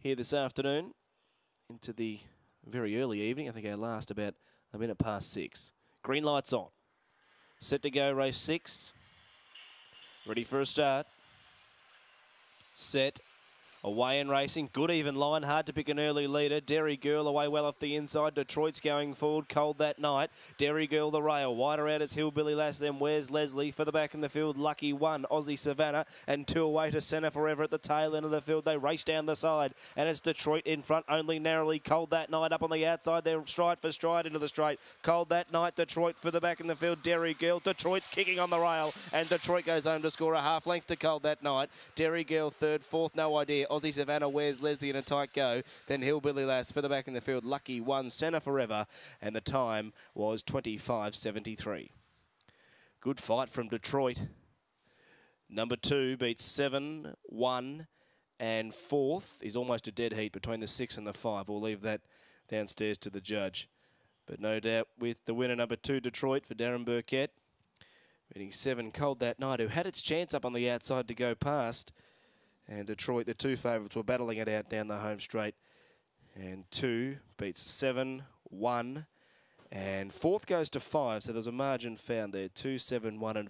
here this afternoon into the very early evening. I think our last about a minute past six. Green lights on. Set to go, race six. Ready for a start. Set. Away and racing, good even line, hard to pick an early leader. Derry Girl away well off the inside. Detroit's going forward, cold that night. Derry Girl the rail, wider out as Hillbilly Lass. Then where's Leslie for the back in the field? Lucky one, Aussie Savannah, and two away to centre forever at the tail end of the field. They race down the side, and it's Detroit in front, only narrowly. Cold that night up on the outside. They're stride for stride into the straight. Cold that night. Detroit for the back in the field. Derry Girl. Detroit's kicking on the rail, and Detroit goes home to score a half length to Cold that night. Derry Girl third, fourth, no idea. Aussie Savannah, where's Leslie in a tight go? Then Hillbilly Lass for the back in the field. Lucky one, centre forever, and the time was 25.73. Good fight from Detroit. Number two beats seven, one, and fourth is almost a dead heat between the six and the five. We'll leave that downstairs to the judge. But no doubt with the winner number two, Detroit, for Darren Burkett. Beating seven cold that night, who had its chance up on the outside to go past. And Detroit, the two favourites, were battling it out down the home straight. And two beats seven, one, and fourth goes to five. So there's a margin found there. Two, seven, one, and